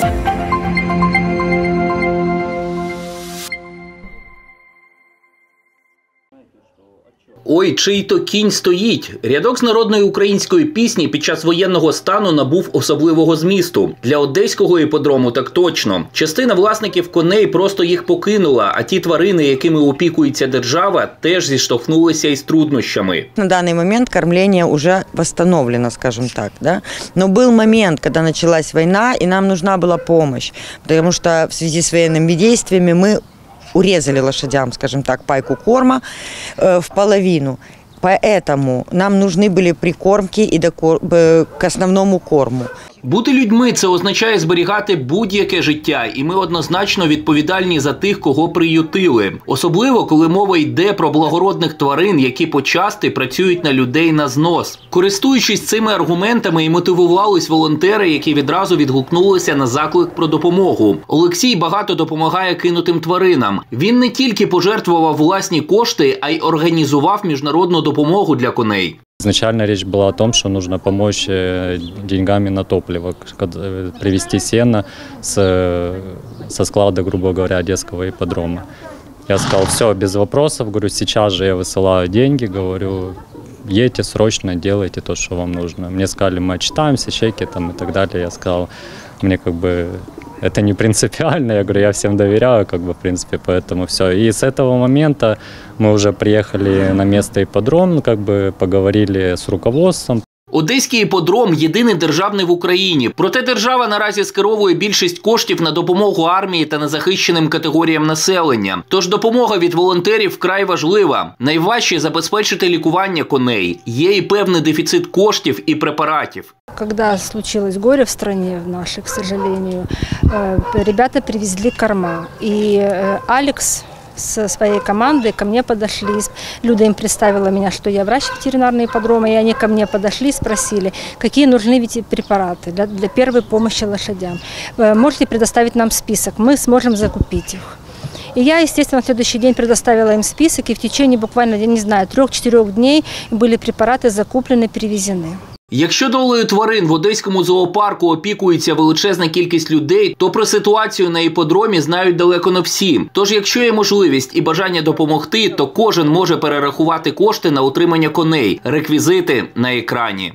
Thank you. Ой, чий то кінь стоїть. Рядок з народної української пісні під час воєнного стану набув особливого змісту. Для одеського іподрому так точно. Частина власників коней просто їх покинула, а ті тварини, якими опікується держава, теж зіштовхнулися із труднощами. На данный момент кормление уже восстановлено, скажем так, да. Но был момент, когда началась война, и нам нужна была помощь, потому что в связи с военными действиями мы урезали лошадям, скажем так, пайку корма э, в половину. Поэтому нам нужны были прикормки и до кор- э, к основному корму. Бути людьми це означає зберігати будь-яке життя, і ми однозначно відповідальні за тих, кого приютили. Особливо коли мова йде про благородних тварин, які почасти працюють на людей на знос. Користуючись цими аргументами, і мотивувались волонтери, які відразу відгукнулися на заклик про допомогу. Олексій багато допомагає кинутим тваринам. Він не тільки пожертвував власні кошти, а й організував міжнародну допомогу для коней. Изначально речь была о том, что нужно помочь э, деньгами на топливо, э, привезти сено с, э, со склада, грубо говоря, Одесского ипподрома. Я сказал, все, без вопросов, говорю, сейчас же я высылаю деньги, говорю, едьте срочно, делайте то, что вам нужно. Мне сказали, мы отчитаемся, чеки там и так далее. Я сказал, мне как бы это не принципиально, я говорю, я всем доверяю, как бы, в принципе, поэтому все. И с этого момента мы уже приехали на место ипподром, ну, как бы поговорили с руководством, Одеський іподром єдиний державний в Україні. Проте держава наразі скеровує більшість коштів на допомогу армії та незахищеним категоріям населення. Тож допомога від волонтерів вкрай важлива. Найважче забезпечити лікування коней. Є і певний дефіцит коштів і препаратів. Когда случилось горе в стране в нашей, к сожалению, э, ребята привезли корма. И э, Алекс со своей командой ко мне подошли. Люда им представила меня, что я врач ветеринарной ипподрома, и они ко мне подошли и спросили, какие нужны препараты для, для первой помощи лошадям. Э, Можете предоставить нам список, мы сможем закупить их. И я, естественно, на следующий день предоставила им список, и в течение буквально, я не знаю, трех-четырех дней были препараты закуплены, привезены. Якщо долею тварин в одеському зоопарку опікується величезна кількість людей, то про ситуацію на іподромі знають далеко не всі. Тож, якщо є можливість і бажання допомогти, то кожен може перерахувати кошти на утримання коней. Реквізити на екрані.